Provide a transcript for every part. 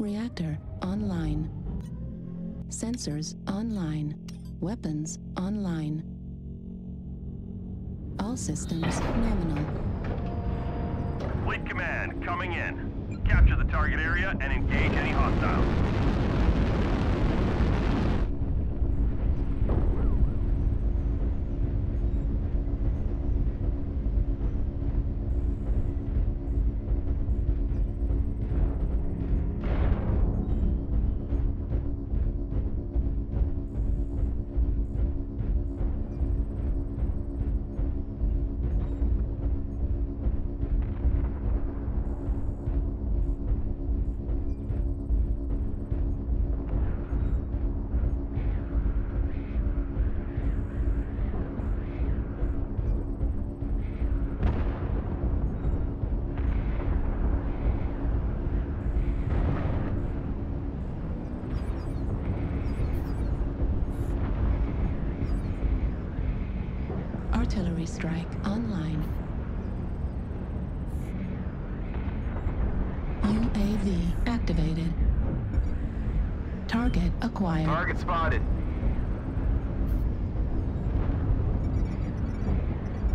Reactor online. Sensors online. Weapons online. All systems nominal. Fleet Command, coming in. Capture the target area and engage any hostiles. Artillery strike online. UAV activated. Target acquired. Target spotted.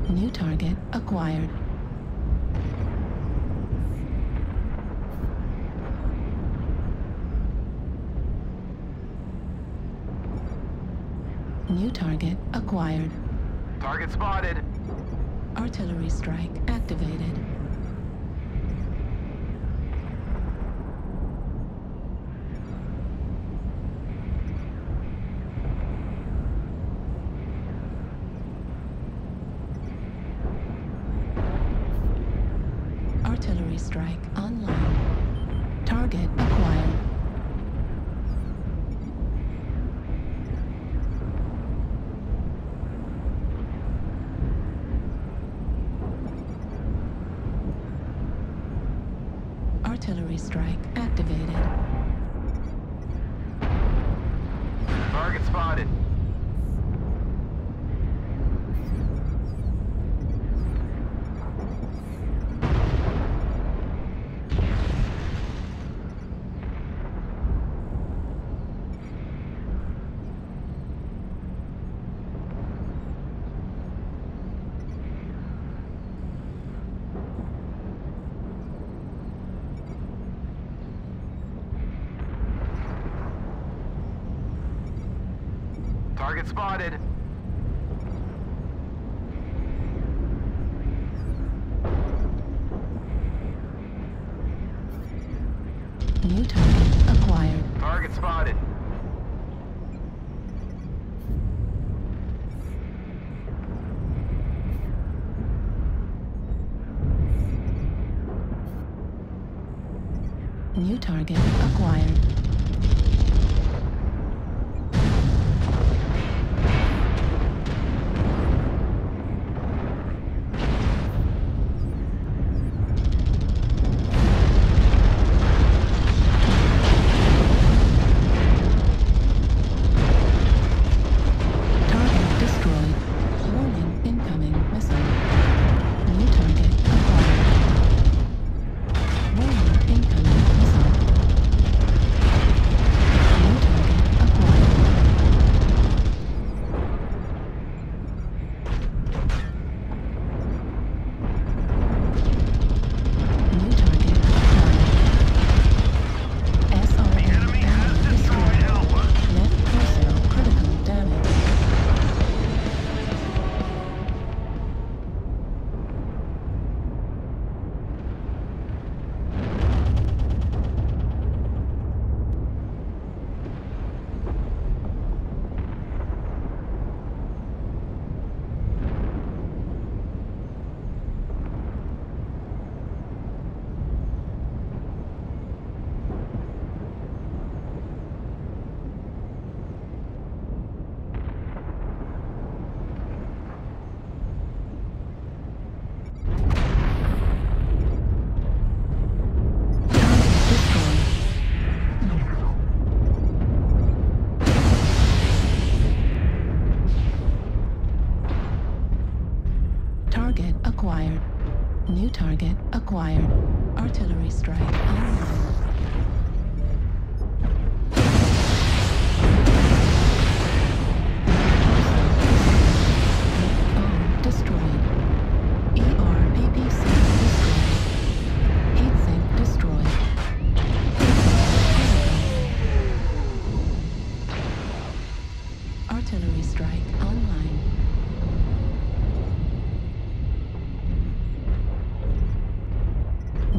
New target acquired. New target acquired. Target spotted. Artillery strike activated. Artillery strike online. Target acquired. Artillery strike activated. Target spotted. Target spotted. New target acquired. Target spotted. New target acquired. New target acquired. Artillery strike online. Destroyed.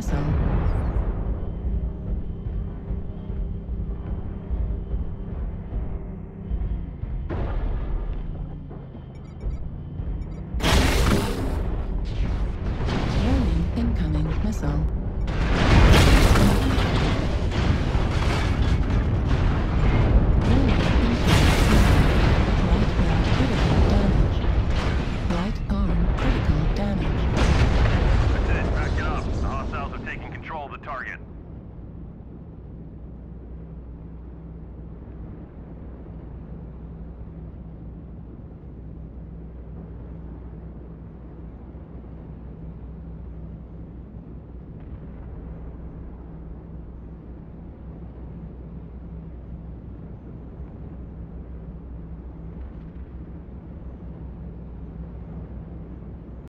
Missile. Warning, incoming missile. Target.